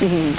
Mm-hmm.